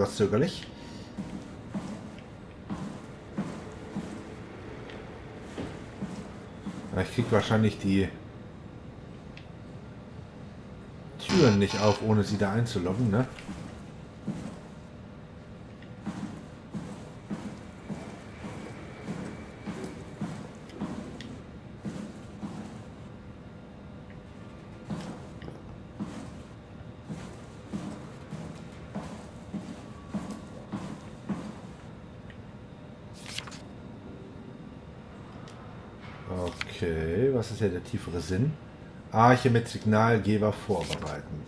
etwas zögerlich. Ich krieg wahrscheinlich die Türen nicht auf, ohne sie da einzuloggen, ne? Okay, was ist ja der tiefere Sinn? Arche mit Signalgeber vorbereiten.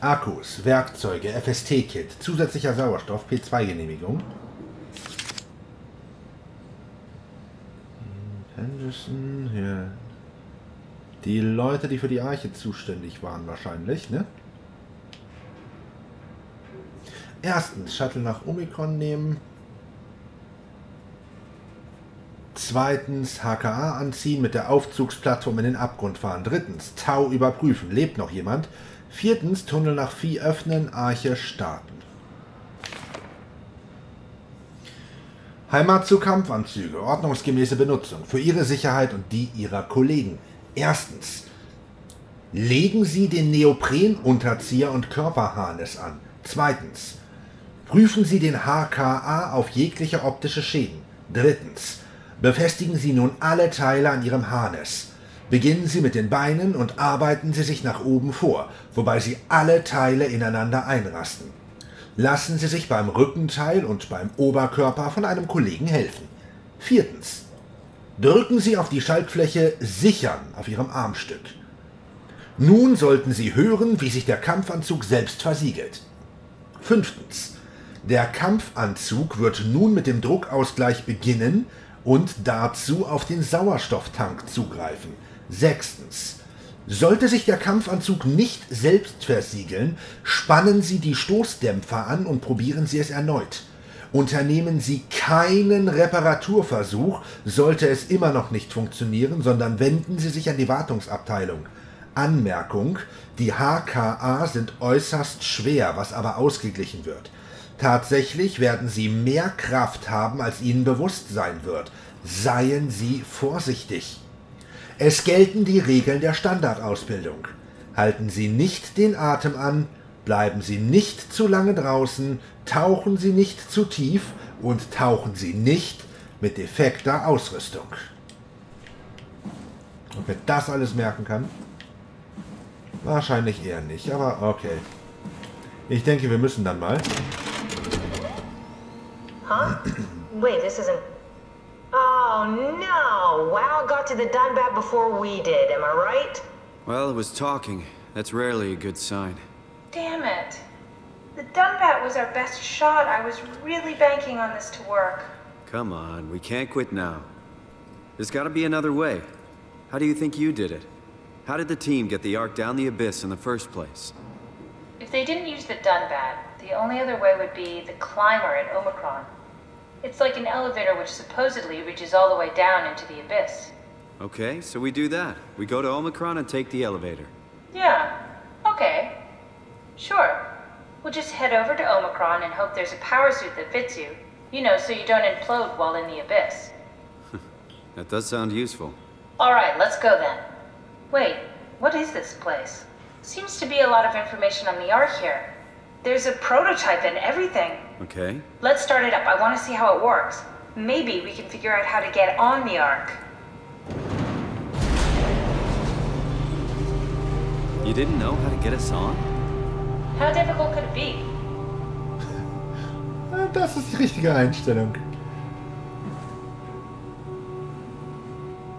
Akkus, Werkzeuge, FST-Kit, zusätzlicher Sauerstoff, P2-Genehmigung. Henderson, hier. Die Leute, die für die Arche zuständig waren, wahrscheinlich, ne? Erstens, Shuttle nach Omikron nehmen. Zweitens HKA anziehen, mit der Aufzugsplattform in den Abgrund fahren. Drittens Tau überprüfen. Lebt noch jemand? Viertens Tunnel nach Vieh öffnen, Arche starten. Heimat zu Kampfanzüge, ordnungsgemäße Benutzung für Ihre Sicherheit und die Ihrer Kollegen. Erstens. Legen Sie den Neoprenunterzieher und Körperharnis an. Zweitens. Prüfen Sie den HKA auf jegliche optische Schäden. Drittens. Befestigen Sie nun alle Teile an Ihrem Harness. Beginnen Sie mit den Beinen und arbeiten Sie sich nach oben vor, wobei Sie alle Teile ineinander einrasten. Lassen Sie sich beim Rückenteil und beim Oberkörper von einem Kollegen helfen. Viertens. Drücken Sie auf die Schaltfläche Sichern auf Ihrem Armstück. Nun sollten Sie hören, wie sich der Kampfanzug selbst versiegelt. Fünftens. Der Kampfanzug wird nun mit dem Druckausgleich beginnen und dazu auf den Sauerstofftank zugreifen. Sechstens. Sollte sich der Kampfanzug nicht selbst versiegeln, spannen Sie die Stoßdämpfer an und probieren Sie es erneut. Unternehmen Sie keinen Reparaturversuch, sollte es immer noch nicht funktionieren, sondern wenden Sie sich an die Wartungsabteilung. Anmerkung, die HKA sind äußerst schwer, was aber ausgeglichen wird. Tatsächlich werden sie mehr Kraft haben, als ihnen bewusst sein wird. Seien Sie vorsichtig. Es gelten die Regeln der Standardausbildung. Halten Sie nicht den Atem an, bleiben Sie nicht zu lange draußen, tauchen Sie nicht zu tief und tauchen Sie nicht mit defekter Ausrüstung. Ob er das alles merken kann? Wahrscheinlich eher nicht, aber okay. Ich denke, wir müssen dann mal. Huh? Wait, this isn't... Oh, no! WoW got to the Dunbat before we did, am I right? Well, it was talking. That's rarely a good sign. Damn it. The Dunbat was our best shot. I was really banking on this to work. Come on, we can't quit now. There's gotta be another way. How do you think you did it? How did the team get the Ark down the Abyss in the first place? If they didn't use the Dunbat, the only other way would be the climber at Omicron. It's like an elevator which supposedly reaches all the way down into the abyss. Okay, so we do that. We go to Omicron and take the elevator. Yeah, okay. Sure. We'll just head over to Omicron and hope there's a power suit that fits you. You know, so you don't implode while in the abyss. that does sound useful. Alright, let's go then. Wait, what is this place? Seems to be a lot of information on the Ark here. There's a prototype and everything. Okay. Let's start it up. I want to see how it works. Maybe we can figure out how to get on the Ark. You didn't know how to get us on? How difficult could it be? Das ist die richtige Einstellung.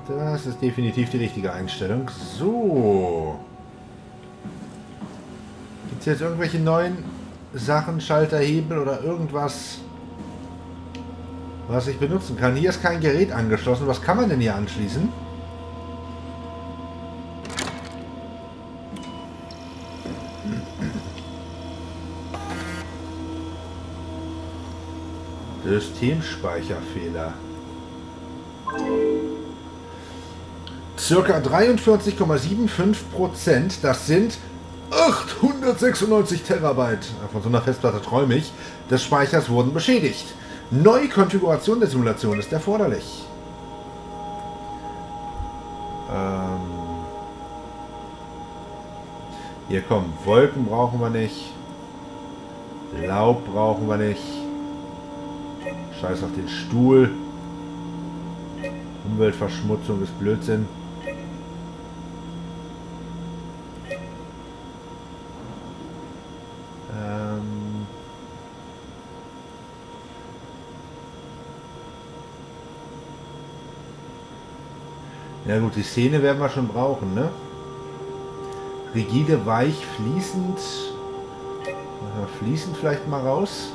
Das ist definitiv die richtige Einstellung. So. Gibt es jetzt irgendwelche neuen Sachen, Schalter, Hebel oder irgendwas, was ich benutzen kann? Hier ist kein Gerät angeschlossen. Was kann man denn hier anschließen? Systemspeicherfehler. Circa 43,75 Prozent, das sind 896 Terabyte, von so einer Festplatte träume ich, des Speichers wurden beschädigt. Neue Konfiguration der Simulation ist erforderlich. Ähm Hier kommen Wolken brauchen wir nicht. Laub brauchen wir nicht. Scheiß auf den Stuhl. Umweltverschmutzung ist Blödsinn. Gut, die Szene werden wir schon brauchen, ne? Rigide, weich, fließend. Fließend vielleicht mal raus.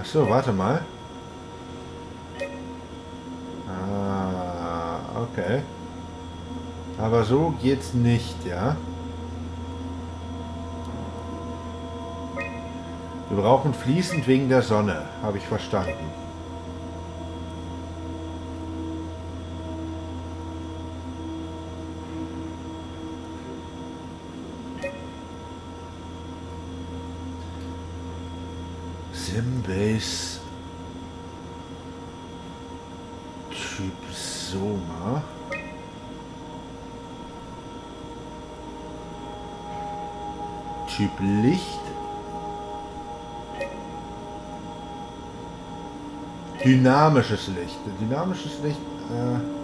Ach so, warte mal. Ah, okay. Aber so geht's nicht, ja? Wir brauchen fließend wegen der Sonne, habe ich verstanden. Simbase Typ Soma. Typ Licht. Dynamisches Licht. Dynamisches Licht. Äh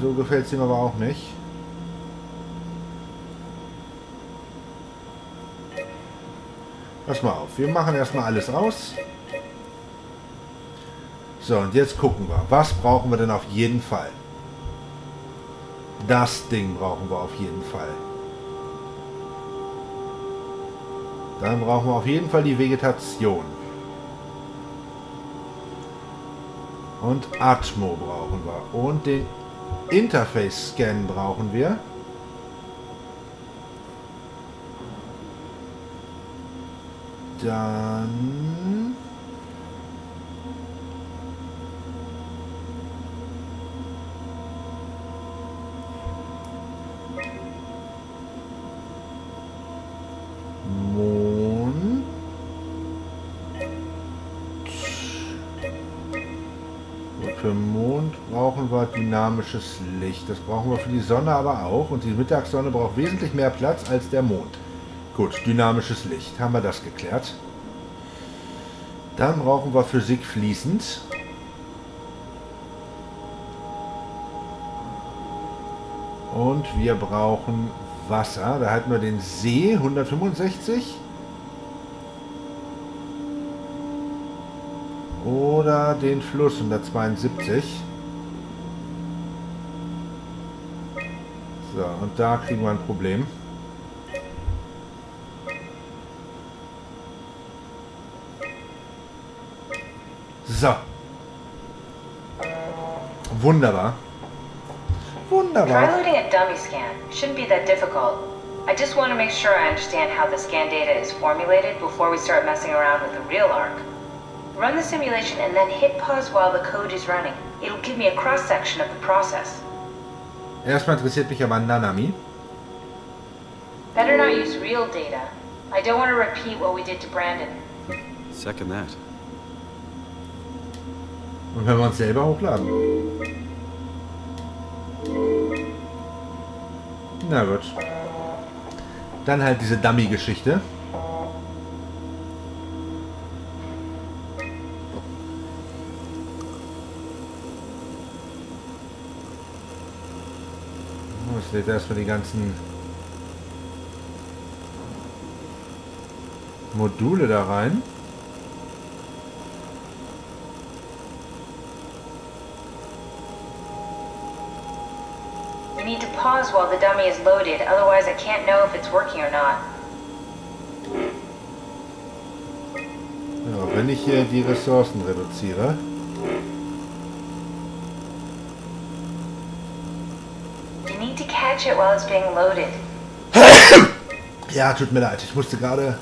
so gefällt es ihm aber auch nicht. Pass mal auf, wir machen erstmal alles aus. So, und jetzt gucken wir. Was brauchen wir denn auf jeden Fall? Das Ding brauchen wir auf jeden Fall. Dann brauchen wir auf jeden Fall die Vegetation. Und Atmo brauchen wir. Und den Interface-Scan brauchen wir. Dann... Für Mond brauchen wir dynamisches Licht. Das brauchen wir für die Sonne aber auch. Und die Mittagssonne braucht wesentlich mehr Platz als der Mond. Gut, dynamisches Licht. Haben wir das geklärt. Dann brauchen wir Physik fließend. Und wir brauchen Wasser. Da hatten wir den See 165. Oder den Fluss 172. So, und da kriegen wir ein Problem. So. Wunderbar. Wunderbar. Try loading a dummy scan. Shouldn't be that difficult. I just want to make sure I understand how the scan data is formulated before we start messing around with the real ARC. Run the simulation and then hit pause while the code is running. It'll give me a cross-section of the process. Erstmal interessiert mich aber Nanami. Better not use real data. I don't want to repeat what we did to Brandon. Second that. Und wenn wir uns selber hochladen. Na gut. Dann halt diese Dummy-Geschichte. Jetzt erstmal die ganzen Module da rein. Need to pause while the dummy is loaded, otherwise I can't know if it's working or not. Ja, wenn ich hier die Ressourcen reduziere. Catch it while it's being loaded. Ja, tut mir leid. Ich musste gerade...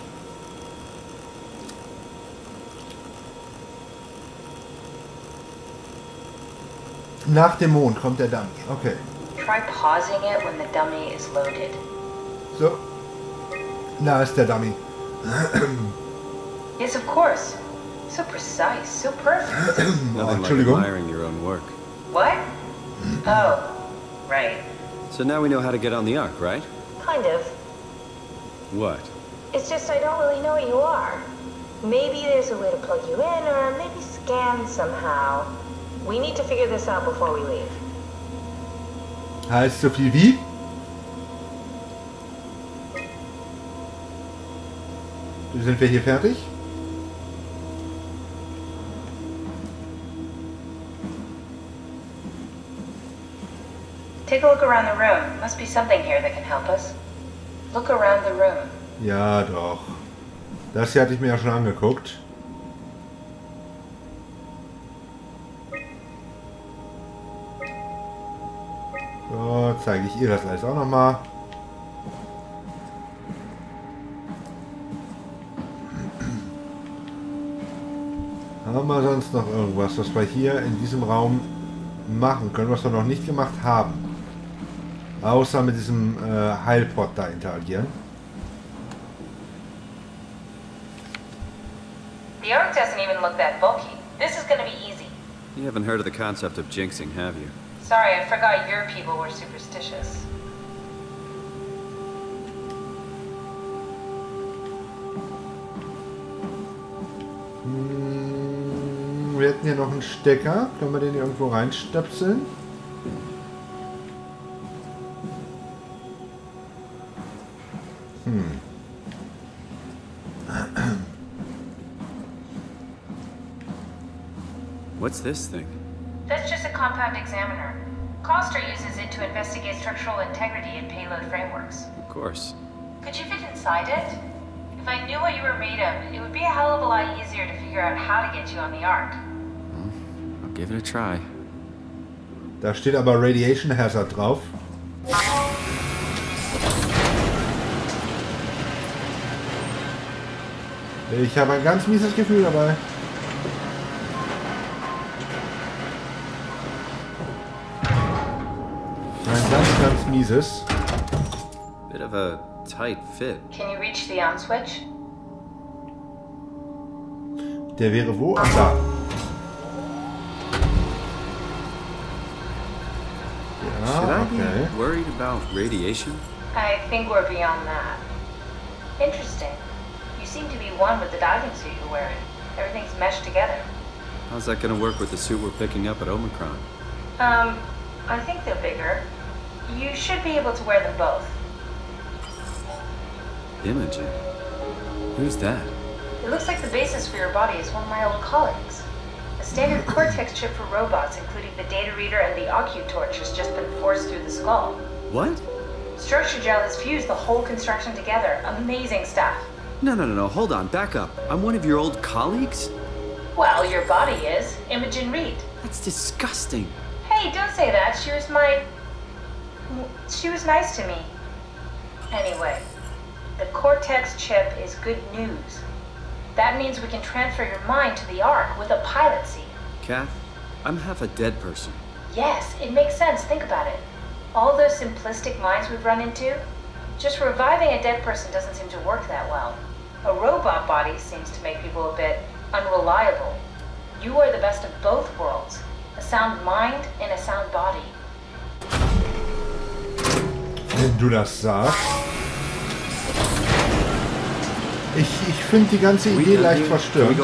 Nach dem Mond kommt der Dummy. Okay. Try pausing it when the dummy is loaded. So. Da ist der Dummy. Yes, of course. So precise, so perfect. Oh, Nothing like Entschuldigung. admiring your own work. what? Oh, right. So now we know how to get on the Ark, right? Kind of. What? It's just I don't really know what you are. Maybe there's a way to plug you in, or maybe scan somehow. We need to figure this out before we leave. Heißt so viel wie? Sind wir hier fertig? Look around the room. Must be something here that can help us. Look around the room. Ja, doch. Das hier hatte ich mir ja schon angeguckt. So, zeige ich ihr das alles auch nochmal. Haben wir sonst noch irgendwas, was wir hier in diesem Raum machen können, was wir noch nicht gemacht haben? Außer mit diesem äh, Heilpot da interagieren. The Ark doesn't even look that bulky. This is gonna be easy. You haven't heard of the concept of jinxing, have you? Sorry, I forgot your people were superstitious. Hm, Wir hätten hier noch einen Stecker. Können wir den irgendwo reinstöpseln? What's this thing? That's just a compound examiner. Coster uses it to investigate structural integrity in payload frameworks. Of course. Could you fit inside it? If I knew what you were made of, it would be a hell of a lot easier to figure out how to get you on the Ark. I'll give it a try. Da steht aber Radiation Hazard drauf. Ich habe ein ganz mieses Gefühl dabei. Ganz, ganz mieses. Bit of a tight fit. Can you reach the on switch? Der wäre wo? Ach, da. Should I okay. be worried about radiation? I think we're beyond that. Interesting. You seem to be one with the diving suit you're wearing. Everything's meshed together. How's that gonna work with the suit we're picking up at Omicron? Um, I think they're bigger. You should be able to wear them both. Imogen. Who's that? It looks like the basis for your body is one of my old colleagues. A standard hmm. Cortex chip for robots, including the data reader and the OcuTorch, has just been forced through the skull. What? Structure gel has fused the whole construction together. Amazing stuff. No, no, no, no. Hold on. Back up. I'm one of your old colleagues? Well, your body is. Imogen Reed. That's disgusting. Hey, don't say that. She was my. She was nice to me. Anyway, the Cortex chip is good news. That means we can transfer your mind to the Ark with a pilot seat. Kath, I'm half a dead person. Yes, it makes sense. Think about it. All those simplistic minds we've run into, just reviving a dead person doesn't seem to work that well. A robot body seems to make people a bit unreliable. You are the best of both worlds a sound mind and a sound body. Wenn du das sagst. Ich, ich finde die ganze We Idee leicht verstörend.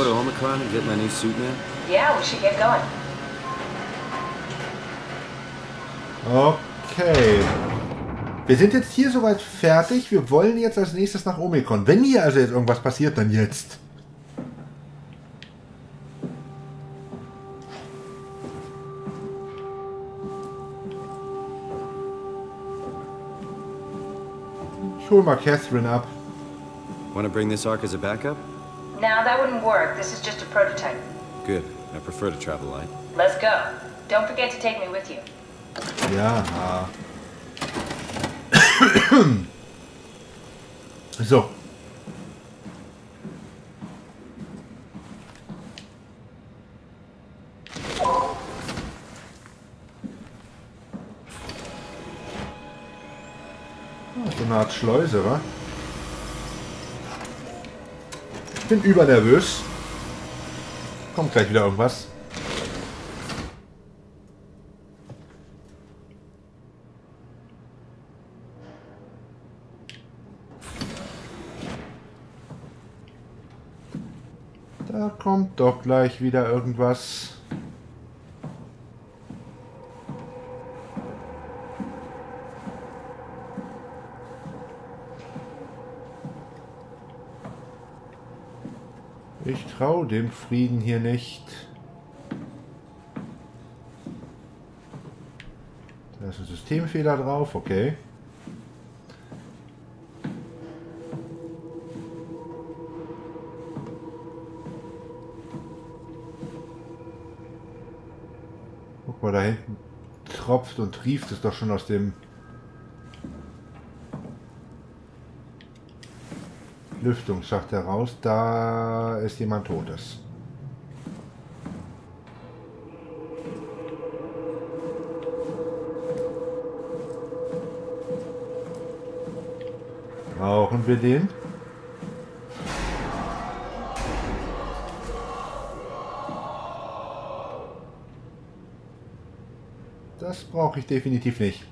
Okay. Wir sind jetzt hier soweit fertig. Wir wollen jetzt als nächstes nach Omikron. Wenn hier also jetzt irgendwas passiert, dann jetzt. Ich hol mal Catherine up. Want to bring this arc as a backup? Now, that wouldn't work. This is just a prototype. Good. I prefer to travel light. Let's go. Don't forget to take me with you. Ja. Uh. So. So eine Art Schleuse, wa? Ich bin übernervös. Kommt gleich wieder irgendwas. Da kommt doch gleich wieder irgendwas. Ich traue dem Frieden hier nicht. Da ist ein Systemfehler drauf, okay. Guck mal, da hinten tropft und trieft es doch schon aus dem Lüftungsschacht heraus. Da ist jemand Totes. Brauchen wir den? Das brauche ich definitiv nicht.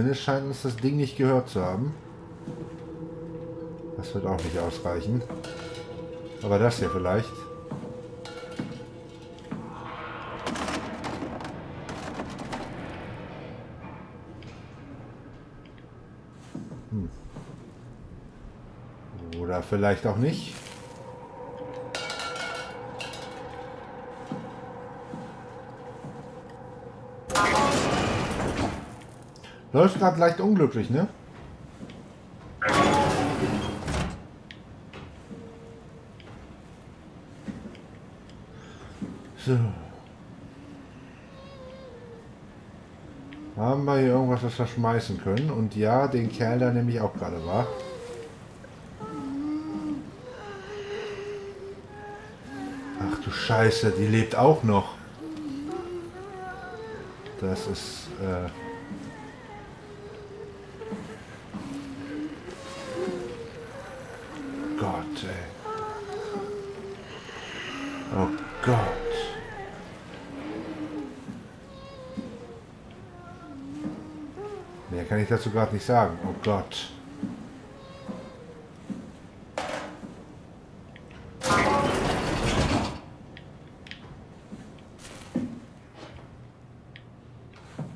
Zumindest scheint uns das Ding nicht gehört zu haben. Das wird auch nicht ausreichen. Aber das hier vielleicht. Hm. Oder vielleicht auch nicht. Läuft gerade leicht unglücklich, ne? So. Haben wir hier irgendwas, was wir schmeißen können? Und ja, den Kerl da nehme ich auch gerade wahr. Ach du Scheiße, die lebt auch noch. Das ist... Äh Gott, ey. Oh Gott. Gerade nicht sagen. Oh Gott.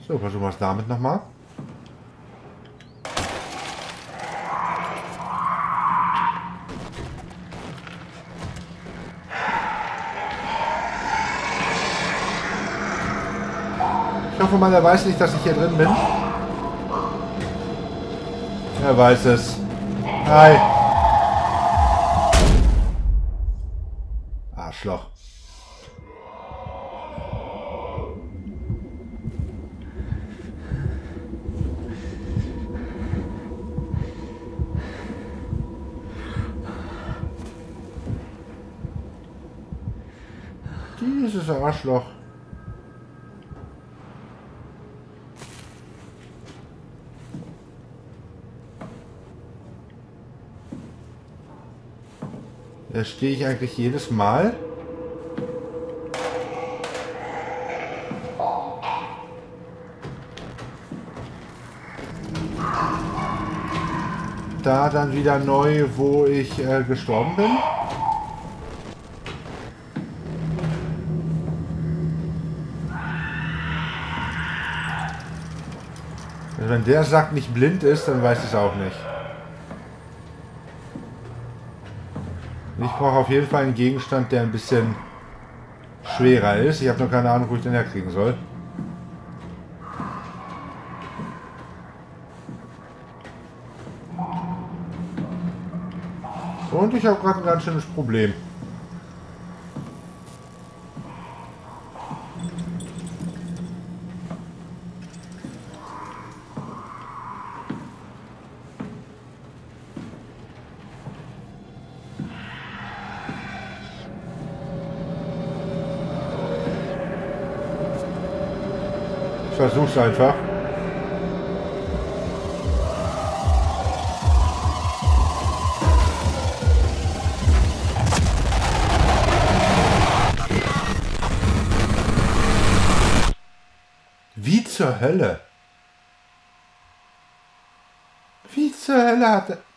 So, versuchen wir es damit nochmal. Ich hoffe mal, er weiß nicht, dass ich hier drin bin. Er weiß es. Hi. Arschloch. Dieses Arschloch. Stehe ich eigentlich jedes Mal. Da dann wieder neu, wo ich äh, gestorben bin. Also wenn der Sack nicht blind ist, dann weiß ich es auch nicht. Ich brauche auf jeden Fall einen Gegenstand, der ein bisschen schwerer ist. Ich habe noch keine Ahnung, wo ich den herkriegen soll. Und ich habe gerade ein ganz schönes Problem. Versuch's einfach. Wie zur Hölle? Wie zur Hölle hat er...